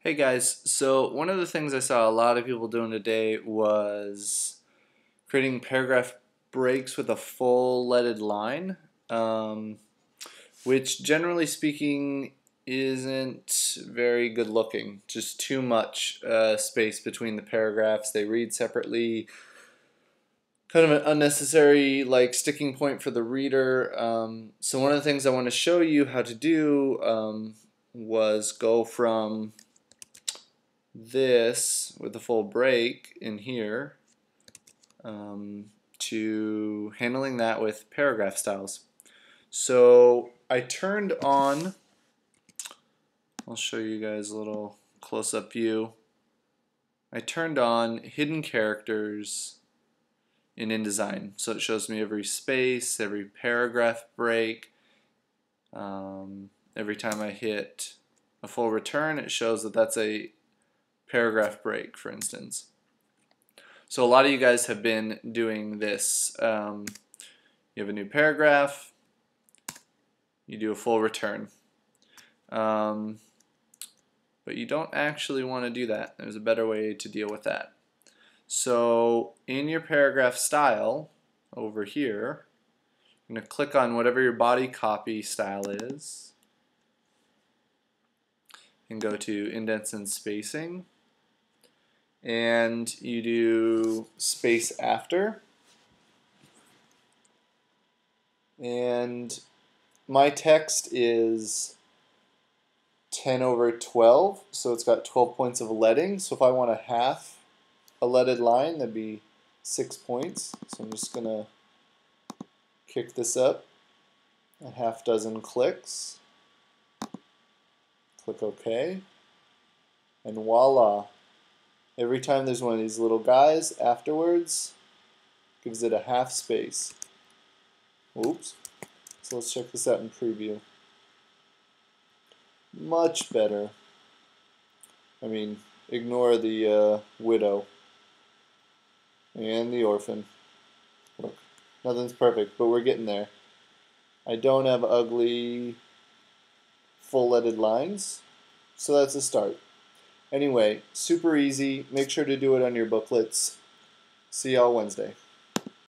Hey guys, so one of the things I saw a lot of people doing today was creating paragraph breaks with a full leaded line, um, which generally speaking isn't very good looking. Just too much uh, space between the paragraphs. They read separately. Kind of an unnecessary like sticking point for the reader. Um, so one of the things I want to show you how to do um, was go from this with a full break in here um, to handling that with paragraph styles. So I turned on, I'll show you guys a little close-up view. I turned on hidden characters in InDesign. So it shows me every space, every paragraph break. Um, every time I hit a full return, it shows that that's a paragraph break, for instance. So a lot of you guys have been doing this. Um, you have a new paragraph, you do a full return. Um, but you don't actually want to do that. There's a better way to deal with that. So in your paragraph style over here, I'm going to click on whatever your body copy style is and go to indents and spacing and you do space after. And my text is 10 over 12 so it's got 12 points of leading. So if I want a half a leaded line that'd be six points. So I'm just gonna kick this up. A half dozen clicks. Click OK. And voila Every time there's one of these little guys afterwards, gives it a half space. Oops. So let's check this out in preview. Much better. I mean, ignore the uh, widow and the orphan. Look, nothing's perfect, but we're getting there. I don't have ugly full-leaded lines, so that's a start. Anyway, super easy. Make sure to do it on your booklets. See y'all Wednesday.